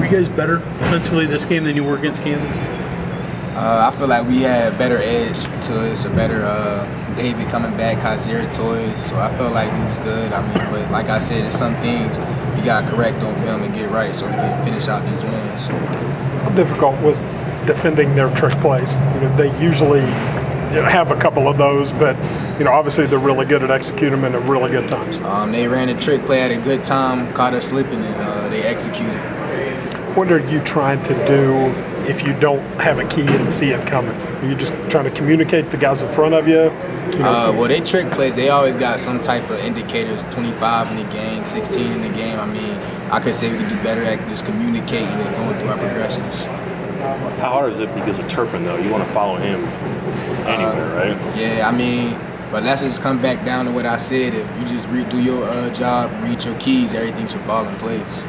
Were you guys better defensively this game than you were against Kansas? Uh, I feel like we had better edge to us, a better uh, David coming back, Kaiser Toys. So I felt like we was good. I mean, but like I said, there's some things you got to correct on film and get right so we can finish out these wins. How difficult was defending their trick plays? You know, they usually have a couple of those, but you know, obviously they're really good at executing them in a really good times. Um, they ran a trick play at a good time, caught us slipping, and uh, they executed. What are you trying to do if you don't have a key and see it coming? Are you just trying to communicate to the guys in front of you? you know? Uh, well, they trick plays. They always got some type of indicators. 25 in the game, 16 in the game. I mean, I could say we could do better at just communicating and going through our progressions. How hard is it because of Turpin though? You want to follow him anywhere, uh, right? Yeah, I mean, but let's just come back down to what I said. If you just re- do your uh, job, read your keys, everything should fall in place.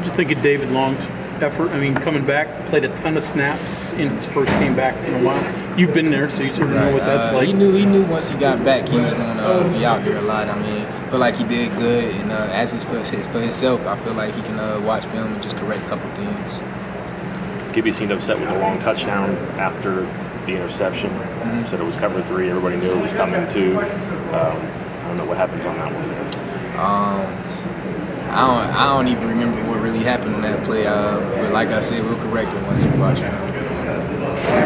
What did you think of David Long's effort? I mean, coming back, played a ton of snaps in his first game back in a while. You've been there, so you sort of know what that's uh, like. He knew he knew once he got back, he was going to uh, be out there a lot. I mean, I feel like he did good, and uh, as his for, his for himself, I feel like he can uh, watch film and just correct a couple things. Gibby seemed upset with the long touchdown after the interception. Mm-hmm. Said it was cover three. Everybody knew it was coming too. Um, I don't know what happens on that one. Um, I don't, I don't even remember what really happened on that play. Uh, but like I said, we'll correct it once we watch film.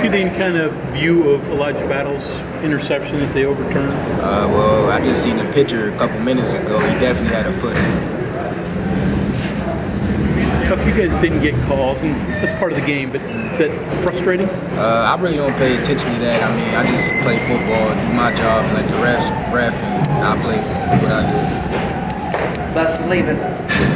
Get any kind of view of Elijah Battle's interception that they overturned? Uh, well, I just seen the picture a couple minutes ago. He definitely had a foot in it. Tough you guys didn't get calls, and that's part of the game, but is that frustrating? Uh, I really don't pay attention to that. I mean, I just play football, do my job, and let the refs ref, and I play what I do leave it.